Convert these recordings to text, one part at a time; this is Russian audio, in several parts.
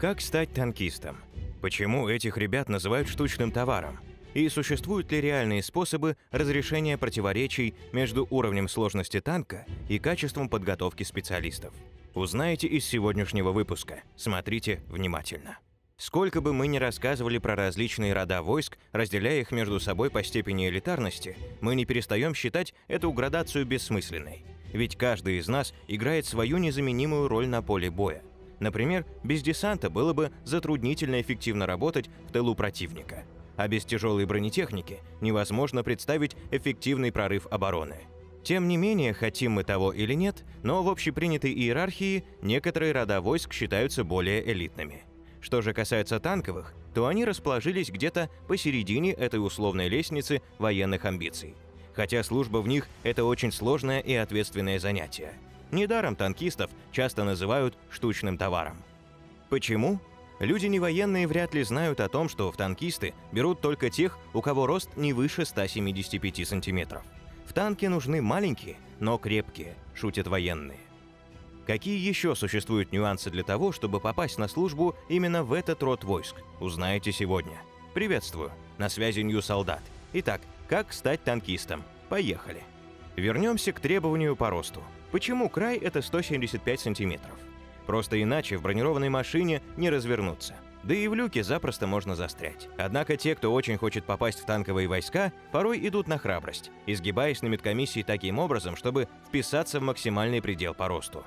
Как стать танкистом? Почему этих ребят называют штучным товаром? И существуют ли реальные способы разрешения противоречий между уровнем сложности танка и качеством подготовки специалистов? Узнаете из сегодняшнего выпуска. Смотрите внимательно. Сколько бы мы ни рассказывали про различные рода войск, разделяя их между собой по степени элитарности, мы не перестаем считать эту градацию бессмысленной. Ведь каждый из нас играет свою незаменимую роль на поле боя. Например, без десанта было бы затруднительно эффективно работать в тылу противника – а без тяжелой бронетехники невозможно представить эффективный прорыв обороны. Тем не менее, хотим мы того или нет, но в общепринятой иерархии некоторые рода войск считаются более элитными. Что же касается танковых, то они расположились где-то посередине этой условной лестницы военных амбиций. Хотя служба в них – это очень сложное и ответственное занятие. Недаром танкистов часто называют штучным товаром. Почему? Люди не военные вряд ли знают о том, что в танкисты берут только тех, у кого рост не выше 175 сантиметров. В танке нужны маленькие, но крепкие, шутят военные. Какие еще существуют нюансы для того, чтобы попасть на службу именно в этот род войск, узнаете сегодня. Приветствую, на связи Нью Солдат. Итак, как стать танкистом? Поехали. Вернемся к требованию по росту. Почему край это 175 сантиметров? Просто иначе в бронированной машине не развернуться. Да и в люке запросто можно застрять. Однако те, кто очень хочет попасть в танковые войска, порой идут на храбрость, изгибаясь на медкомиссии таким образом, чтобы вписаться в максимальный предел по росту.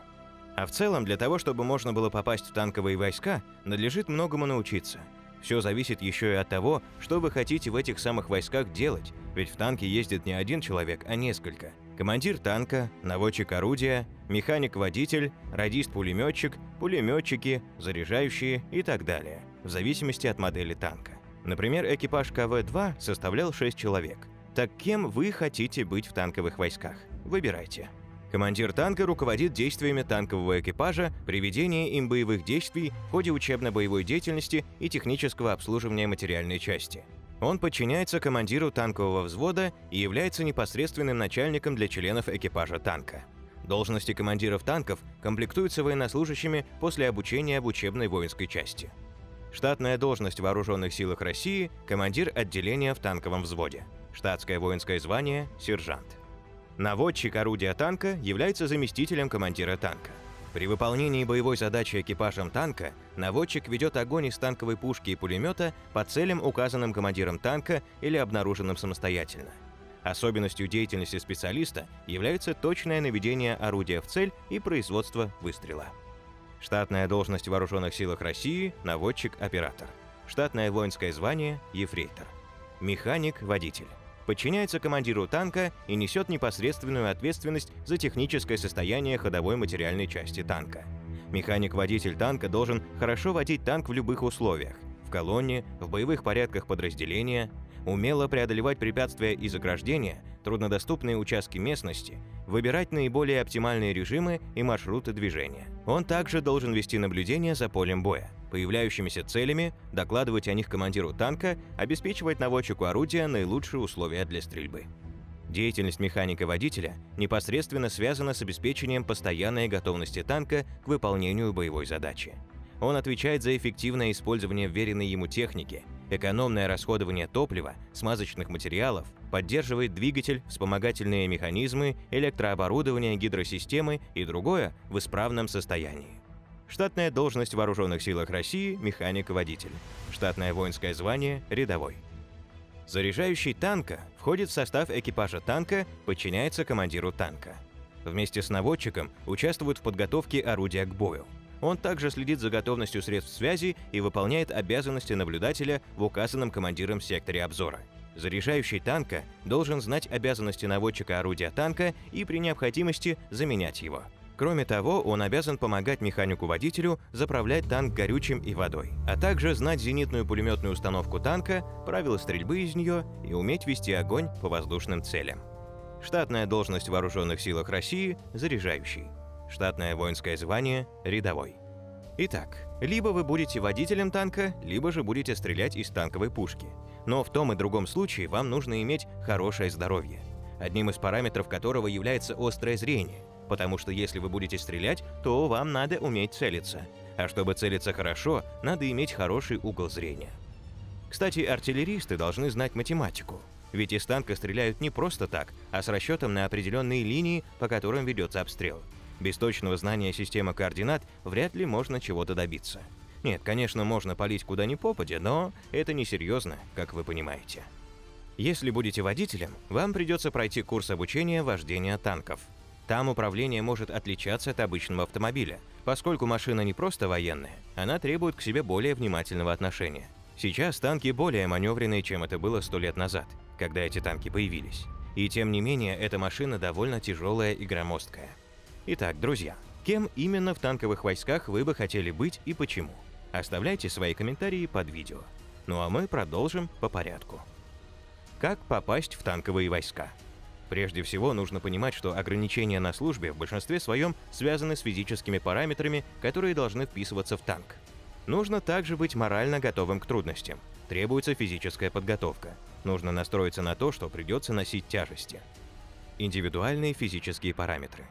А в целом, для того, чтобы можно было попасть в танковые войска, надлежит многому научиться. Все зависит еще и от того, что вы хотите в этих самых войсках делать, ведь в танке ездит не один человек, а несколько – командир танка, наводчик орудия, механик-водитель, радист-пулеметчик, пулеметчики, заряжающие и так далее, в зависимости от модели танка. Например, экипаж КВ-2 составлял 6 человек. Так кем вы хотите быть в танковых войсках? Выбирайте. Командир танка руководит действиями танкового экипажа при ведении им боевых действий в ходе учебно-боевой деятельности и технического обслуживания материальной части. Он подчиняется командиру танкового взвода и является непосредственным начальником для членов экипажа танка. Должности командиров танков комплектуются военнослужащими после обучения в учебной воинской части. Штатная должность в Вооруженных силах России – командир отделения в танковом взводе. Штатское воинское звание – сержант. Наводчик орудия танка является заместителем командира танка. При выполнении боевой задачи экипажем танка наводчик ведет огонь из танковой пушки и пулемета по целям, указанным командиром танка или обнаруженным самостоятельно. Особенностью деятельности специалиста является точное наведение орудия в цель и производство выстрела. Штатная должность в Вооруженных силах России – наводчик-оператор. Штатное воинское звание – ефрейтор. Механик-водитель подчиняется командиру танка и несет непосредственную ответственность за техническое состояние ходовой материальной части танка. Механик-водитель танка должен хорошо водить танк в любых условиях – в колонне, в боевых порядках подразделения, умело преодолевать препятствия и заграждения, труднодоступные участки местности, выбирать наиболее оптимальные режимы и маршруты движения. Он также должен вести наблюдение за полем боя – появляющимися целями, докладывать о них командиру танка, обеспечивать наводчику орудия наилучшие условия для стрельбы. Деятельность механика-водителя непосредственно связана с обеспечением постоянной готовности танка к выполнению боевой задачи. Он отвечает за эффективное использование вверенной ему техники, экономное расходование топлива, смазочных материалов, поддерживает двигатель, вспомогательные механизмы, электрооборудование, гидросистемы и другое в исправном состоянии. Штатная должность в Вооруженных силах России – механик-водитель. Штатное воинское звание – рядовой. Заряжающий танка входит в состав экипажа танка, подчиняется командиру танка. Вместе с наводчиком участвует в подготовке орудия к бою. Он также следит за готовностью средств связи и выполняет обязанности наблюдателя в указанном командиром секторе обзора. Заряжающий танка должен знать обязанности наводчика орудия танка и при необходимости заменять его. Кроме того, он обязан помогать механику-водителю заправлять танк горючим и водой, а также знать зенитную пулеметную установку танка, правила стрельбы из нее и уметь вести огонь по воздушным целям. Штатная должность в Вооруженных силах России – заряжающий. Штатное воинское звание – рядовой. Итак, либо вы будете водителем танка, либо же будете стрелять из танковой пушки. Но в том и другом случае вам нужно иметь хорошее здоровье, одним из параметров которого является острое зрение – потому что если вы будете стрелять, то вам надо уметь целиться. А чтобы целиться хорошо, надо иметь хороший угол зрения. Кстати, артиллеристы должны знать математику. Ведь из танка стреляют не просто так, а с расчетом на определенные линии, по которым ведется обстрел. Без точного знания системы координат вряд ли можно чего-то добиться. Нет, конечно, можно палить куда ни попадя, но это несерьезно, как вы понимаете. Если будете водителем, вам придется пройти курс обучения вождения танков. Там управление может отличаться от обычного автомобиля, поскольку машина не просто военная, она требует к себе более внимательного отношения. Сейчас танки более маневренные, чем это было сто лет назад, когда эти танки появились. И тем не менее, эта машина довольно тяжелая и громоздкая. Итак, друзья, кем именно в танковых войсках вы бы хотели быть и почему? Оставляйте свои комментарии под видео. Ну а мы продолжим по порядку. Как попасть в танковые войска? Прежде всего, нужно понимать, что ограничения на службе в большинстве своем связаны с физическими параметрами, которые должны вписываться в танк. Нужно также быть морально готовым к трудностям. Требуется физическая подготовка. Нужно настроиться на то, что придется носить тяжести. Индивидуальные физические параметры.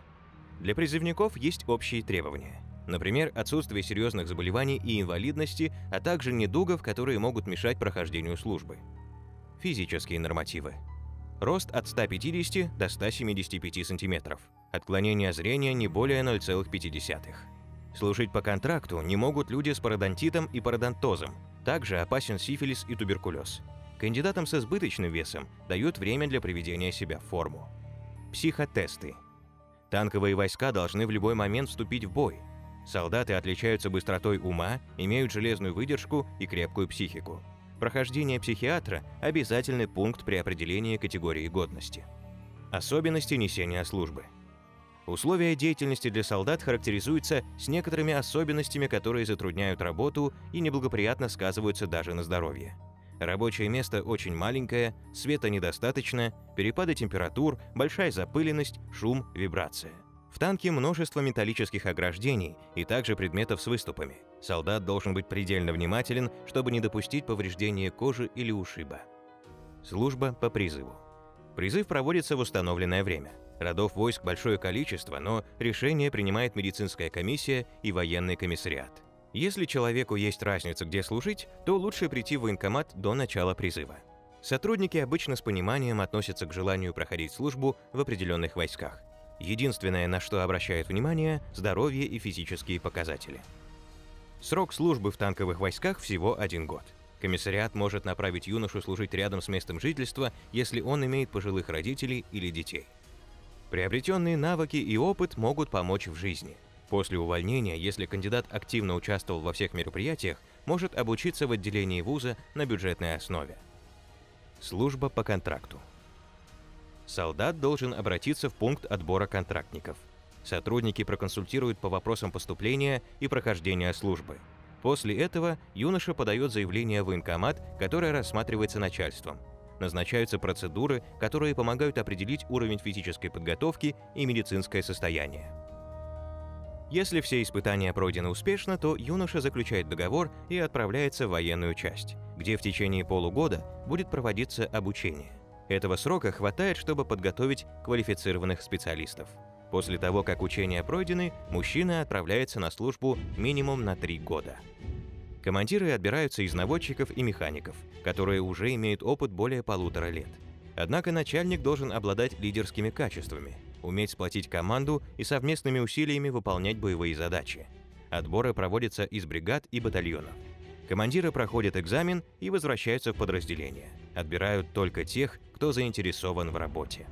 Для призывников есть общие требования – Например, отсутствие серьезных заболеваний и инвалидности, а также недугов, которые могут мешать прохождению службы. Физические нормативы. Рост от 150 до 175 см. Отклонение зрения не более 0,5. Служить по контракту не могут люди с пародонтитом и пародонтозом. Также опасен сифилис и туберкулез. Кандидатам с избыточным весом дают время для приведения себя в форму. Психотесты. Танковые войска должны в любой момент вступить в бой – Солдаты отличаются быстротой ума, имеют железную выдержку и крепкую психику. Прохождение психиатра – обязательный пункт при определении категории годности. Особенности несения службы. Условия деятельности для солдат характеризуются с некоторыми особенностями, которые затрудняют работу и неблагоприятно сказываются даже на здоровье. Рабочее место очень маленькое, света недостаточно, перепады температур, большая запыленность, шум, вибрация. В танке множество металлических ограждений и также предметов с выступами. Солдат должен быть предельно внимателен, чтобы не допустить повреждения кожи или ушиба. Служба по призыву. Призыв проводится в установленное время. Родов войск большое количество, но решение принимает медицинская комиссия и военный комиссариат. Если человеку есть разница, где служить, то лучше прийти в военкомат до начала призыва. Сотрудники обычно с пониманием относятся к желанию проходить службу в определенных войсках. Единственное, на что обращают внимание – здоровье и физические показатели. Срок службы в танковых войсках всего один год. Комиссариат может направить юношу служить рядом с местом жительства, если он имеет пожилых родителей или детей. Приобретенные навыки и опыт могут помочь в жизни. После увольнения, если кандидат активно участвовал во всех мероприятиях, может обучиться в отделении вуза на бюджетной основе. Служба по контракту солдат должен обратиться в пункт отбора контрактников. Сотрудники проконсультируют по вопросам поступления и прохождения службы. После этого юноша подает заявление в военкомат, которое рассматривается начальством. Назначаются процедуры, которые помогают определить уровень физической подготовки и медицинское состояние. Если все испытания пройдены успешно, то юноша заключает договор и отправляется в военную часть, где в течение полугода будет проводиться обучение. Этого срока хватает, чтобы подготовить квалифицированных специалистов. После того, как учения пройдены, мужчина отправляется на службу минимум на три года. Командиры отбираются из наводчиков и механиков, которые уже имеют опыт более полутора лет. Однако начальник должен обладать лидерскими качествами, уметь сплотить команду и совместными усилиями выполнять боевые задачи. Отборы проводятся из бригад и батальонов. Командиры проходят экзамен и возвращаются в подразделение. Отбирают только тех, кто заинтересован в работе.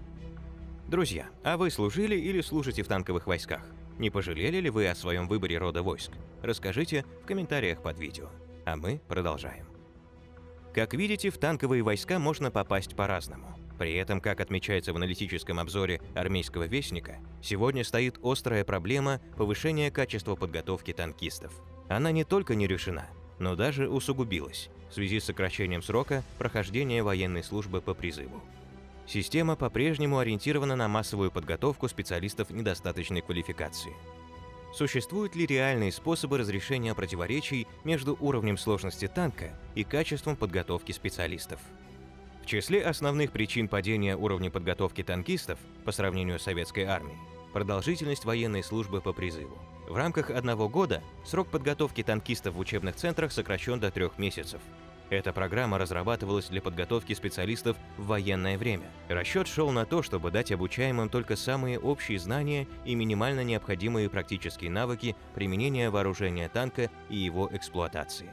Друзья, а вы служили или служите в танковых войсках? Не пожалели ли вы о своем выборе рода войск? Расскажите в комментариях под видео. А мы продолжаем. Как видите, в танковые войска можно попасть по-разному. При этом, как отмечается в аналитическом обзоре армейского вестника, сегодня стоит острая проблема повышения качества подготовки танкистов. Она не только не решена, но даже усугубилась в связи с сокращением срока прохождения военной службы по призыву. Система по-прежнему ориентирована на массовую подготовку специалистов недостаточной квалификации. Существуют ли реальные способы разрешения противоречий между уровнем сложности танка и качеством подготовки специалистов? Числе основных причин падения уровня подготовки танкистов по сравнению с советской армией продолжительность военной службы по призыву. В рамках одного года срок подготовки танкистов в учебных центрах сокращен до трех месяцев. Эта программа разрабатывалась для подготовки специалистов в военное время. Расчет шел на то, чтобы дать обучаемым только самые общие знания и минимально необходимые практические навыки применения вооружения танка и его эксплуатации.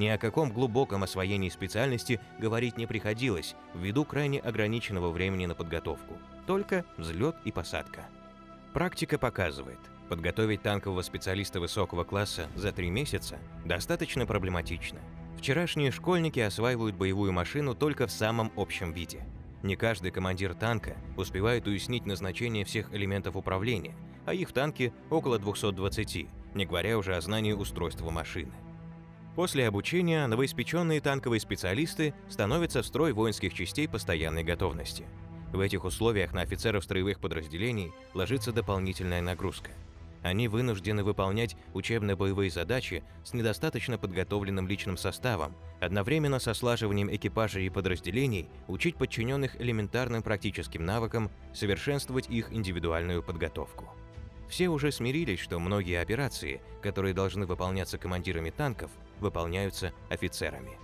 Ни о каком глубоком освоении специальности говорить не приходилось, ввиду крайне ограниченного времени на подготовку. Только взлет и посадка. Практика показывает, подготовить танкового специалиста высокого класса за три месяца достаточно проблематично. Вчерашние школьники осваивают боевую машину только в самом общем виде. Не каждый командир танка успевает уяснить назначение всех элементов управления, а их в танке около 220, не говоря уже о знании устройства машины. После обучения новоиспеченные танковые специалисты становятся в строй воинских частей постоянной готовности. В этих условиях на офицеров строевых подразделений ложится дополнительная нагрузка – они вынуждены выполнять учебно-боевые задачи с недостаточно подготовленным личным составом, одновременно со слаживанием экипажей и подразделений, учить подчиненных элементарным практическим навыкам, совершенствовать их индивидуальную подготовку. Все уже смирились, что многие операции, которые должны выполняться командирами танков, выполняются офицерами.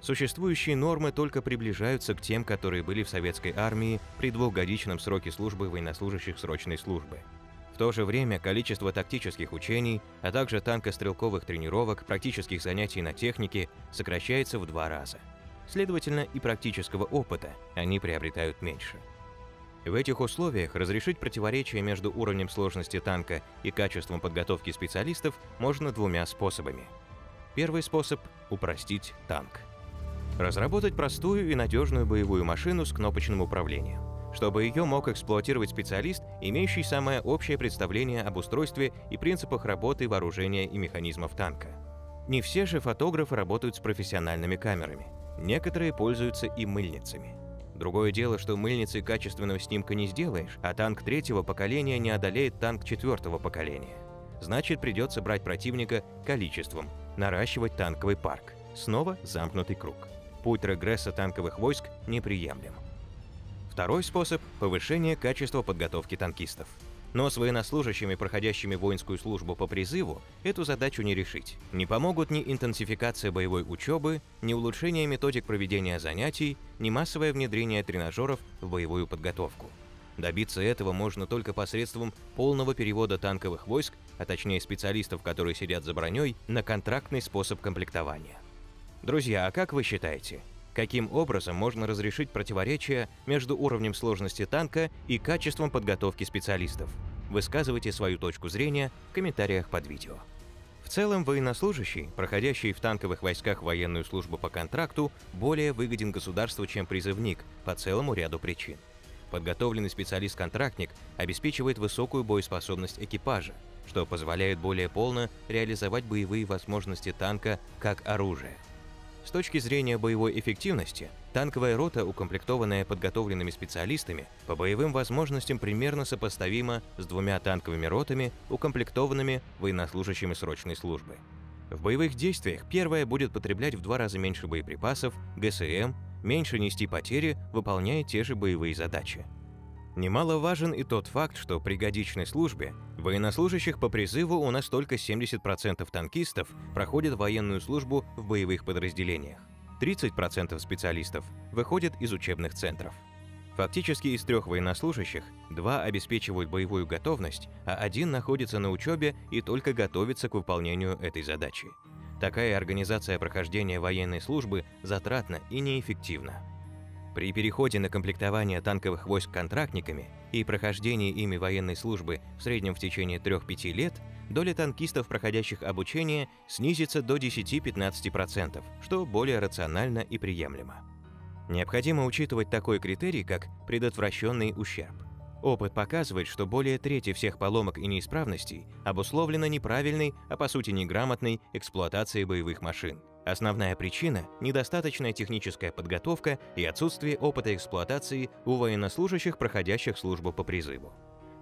Существующие нормы только приближаются к тем, которые были в советской армии при двухгодичном сроке службы военнослужащих срочной службы – в то же время количество тактических учений, а также танкострелковых тренировок, практических занятий на технике сокращается в два раза. Следовательно, и практического опыта они приобретают меньше. В этих условиях разрешить противоречие между уровнем сложности танка и качеством подготовки специалистов можно двумя способами. Первый способ – упростить танк. Разработать простую и надежную боевую машину с кнопочным управлением чтобы ее мог эксплуатировать специалист, имеющий самое общее представление об устройстве и принципах работы вооружения и механизмов танка. Не все же фотографы работают с профессиональными камерами. Некоторые пользуются и мыльницами. Другое дело, что мыльницей качественного снимка не сделаешь, а танк третьего поколения не одолеет танк четвертого поколения. Значит, придется брать противника количеством, наращивать танковый парк. Снова замкнутый круг. Путь регресса танковых войск неприемлем. Второй способ – повышение качества подготовки танкистов. Но с военнослужащими, проходящими воинскую службу по призыву, эту задачу не решить. Не помогут ни интенсификация боевой учебы, ни улучшение методик проведения занятий, ни массовое внедрение тренажеров в боевую подготовку. Добиться этого можно только посредством полного перевода танковых войск, а точнее специалистов, которые сидят за броней, на контрактный способ комплектования. Друзья, а как вы считаете, Каким образом можно разрешить противоречия между уровнем сложности танка и качеством подготовки специалистов? Высказывайте свою точку зрения в комментариях под видео. В целом, военнослужащий, проходящий в танковых войсках военную службу по контракту, более выгоден государству, чем призывник, по целому ряду причин. Подготовленный специалист-контрактник обеспечивает высокую боеспособность экипажа, что позволяет более полно реализовать боевые возможности танка как оружие. С точки зрения боевой эффективности, танковая рота, укомплектованная подготовленными специалистами, по боевым возможностям примерно сопоставима с двумя танковыми ротами, укомплектованными военнослужащими срочной службы. В боевых действиях первая будет потреблять в два раза меньше боеприпасов, ГСМ, меньше нести потери, выполняя те же боевые задачи. Немаловажен и тот факт, что при годичной службе военнослужащих по призыву у нас только 70% танкистов проходят военную службу в боевых подразделениях. 30% специалистов выходят из учебных центров. Фактически из трех военнослужащих два обеспечивают боевую готовность, а один находится на учебе и только готовится к выполнению этой задачи. Такая организация прохождения военной службы затратна и неэффективна. При переходе на комплектование танковых войск контрактниками и прохождении ими военной службы в среднем в течение 3-5 лет, доля танкистов, проходящих обучение, снизится до 10-15%, что более рационально и приемлемо. Необходимо учитывать такой критерий, как предотвращенный ущерб. Опыт показывает, что более трети всех поломок и неисправностей обусловлено неправильной, а по сути неграмотной эксплуатацией боевых машин – Основная причина – недостаточная техническая подготовка и отсутствие опыта эксплуатации у военнослужащих, проходящих службу по призыву.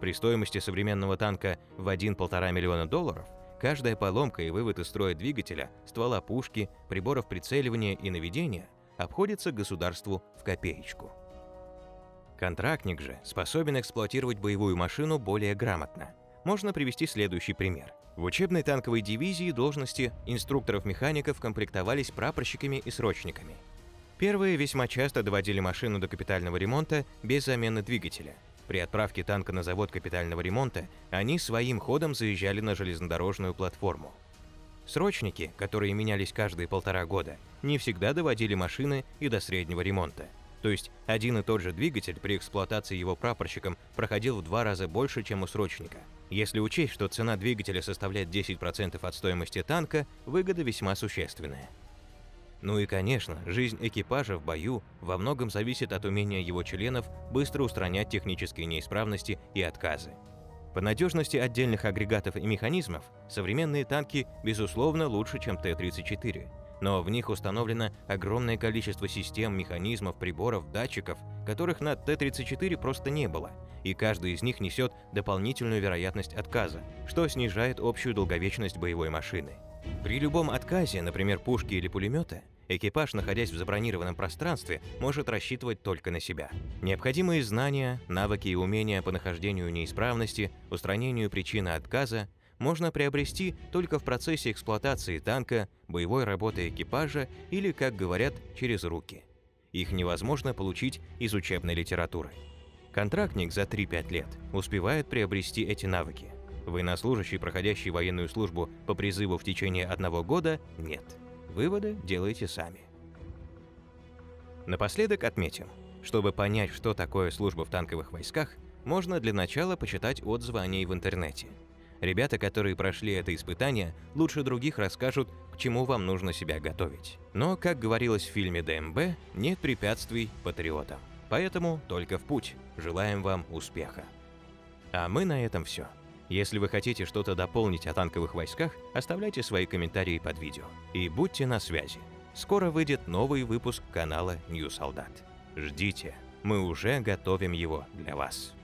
При стоимости современного танка в 1-1,5 миллиона долларов каждая поломка и вывод из строя двигателя, ствола пушки, приборов прицеливания и наведения обходится государству в копеечку. Контрактник же способен эксплуатировать боевую машину более грамотно. Можно привести следующий пример. В учебной танковой дивизии должности инструкторов-механиков комплектовались прапорщиками и срочниками. Первые весьма часто доводили машину до капитального ремонта без замены двигателя. При отправке танка на завод капитального ремонта они своим ходом заезжали на железнодорожную платформу. Срочники, которые менялись каждые полтора года, не всегда доводили машины и до среднего ремонта. То есть один и тот же двигатель при эксплуатации его прапорщиком проходил в два раза больше, чем у срочника. Если учесть, что цена двигателя составляет 10% от стоимости танка, выгода весьма существенная. Ну и, конечно, жизнь экипажа в бою во многом зависит от умения его членов быстро устранять технические неисправности и отказы. По надежности отдельных агрегатов и механизмов современные танки, безусловно, лучше, чем Т-34, но в них установлено огромное количество систем, механизмов, приборов, датчиков, которых на Т-34 просто не было, и каждый из них несет дополнительную вероятность отказа, что снижает общую долговечность боевой машины. При любом отказе, например, пушки или пулемета, Экипаж, находясь в забронированном пространстве, может рассчитывать только на себя. Необходимые знания, навыки и умения по нахождению неисправности, устранению причины отказа можно приобрести только в процессе эксплуатации танка, боевой работы экипажа или, как говорят, через руки. Их невозможно получить из учебной литературы. Контрактник за 3-5 лет успевает приобрести эти навыки. Военнослужащий, проходящий военную службу по призыву в течение одного года – нет. Выводы делайте сами. Напоследок отметим, чтобы понять, что такое служба в танковых войсках, можно для начала почитать отзывы о ней в интернете. Ребята, которые прошли это испытание, лучше других расскажут, к чему вам нужно себя готовить. Но, как говорилось в фильме ДМБ, нет препятствий патриотам. Поэтому только в путь. Желаем вам успеха. А мы на этом все. Если вы хотите что-то дополнить о танковых войсках, оставляйте свои комментарии под видео. И будьте на связи. Скоро выйдет новый выпуск канала New Солдат. Ждите, мы уже готовим его для вас.